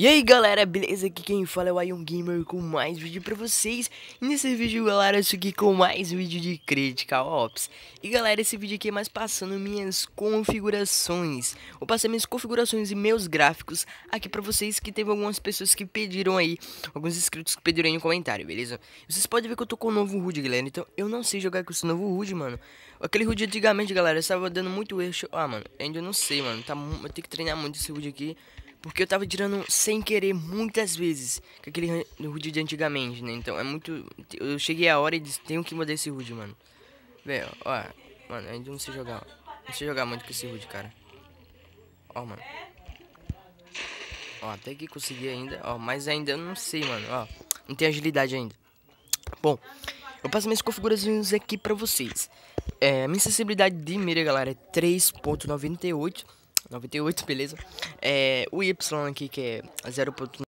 E aí galera, beleza? Aqui quem fala é o Ion Gamer com mais vídeo pra vocês. E nesse vídeo galera, eu aqui com mais vídeo de Critical Ops. E galera, esse vídeo aqui é mais passando minhas configurações. Vou passar minhas configurações e meus gráficos aqui pra vocês Que teve algumas pessoas que pediram aí, alguns inscritos que pediram aí no comentário, beleza? Vocês podem ver que eu tô com o novo HUD galera, então eu não sei jogar com esse novo HUD, mano. Aquele HUD antigamente galera, estava dando muito erro Ah mano, ainda não sei mano, tá, eu tenho que treinar muito esse HUD aqui porque eu tava tirando sem querer muitas vezes. Com aquele HUD de antigamente, né? Então é muito. Eu cheguei a hora e disse: tenho que mudar esse HUD, mano. Velho, ó. Mano, ainda não sei jogar. Não sei jogar muito com esse HUD, cara. Ó, mano. Ó, até que consegui ainda. Ó, mas ainda eu não sei, mano. Ó, não tem agilidade ainda. Bom, eu passo minhas configurações aqui pra vocês. É, minha sensibilidade de mira, galera, é 3.98. 98, beleza? É, o Y aqui que é 0.9.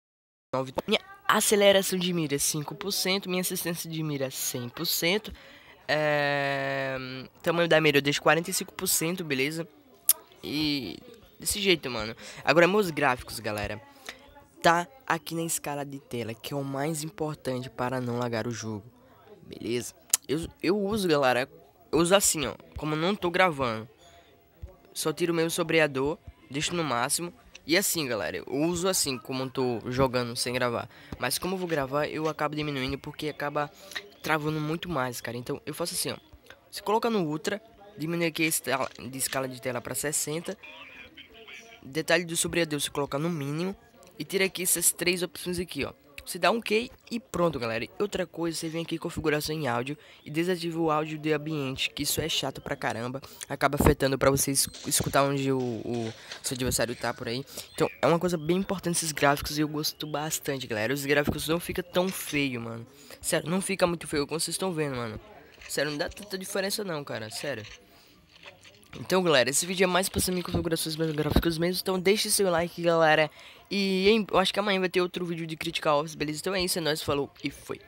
Minha aceleração de mira é 5%, minha assistência de mira é 100%. É, tamanho da mira eu deixo 45%, beleza? E desse jeito, mano. Agora meus gráficos, galera. Tá aqui na escala de tela, que é o mais importante para não lagar o jogo. Beleza? Eu, eu uso, galera, eu uso assim, ó, como não tô gravando só tiro meu sobreador, deixo no máximo. E assim, galera, eu uso assim, como eu tô jogando sem gravar. Mas como eu vou gravar, eu acabo diminuindo porque acaba travando muito mais, cara. Então eu faço assim, ó. Você coloca no Ultra, diminui aqui a de escala de tela para 60. Detalhe do sobreador você coloca no mínimo. E tira aqui essas três opções aqui, ó. Você dá um OK e pronto, galera. Outra coisa, você vem aqui em configuração em áudio e desativa o áudio de ambiente, que isso é chato pra caramba. Acaba afetando pra você escutar onde o, o seu adversário tá por aí. Então, é uma coisa bem importante esses gráficos e eu gosto bastante, galera. Os gráficos não ficam tão feio, mano. Sério, não fica muito feio como vocês estão vendo, mano. Sério, não dá tanta diferença não, cara. Sério. Então, galera, esse vídeo é mais passando em configurações mais gráficos mesmo. Então, deixe seu like, galera. E eu acho que amanhã vai ter outro vídeo de Critical Ops, beleza? Então é isso, é nóis, falou e foi.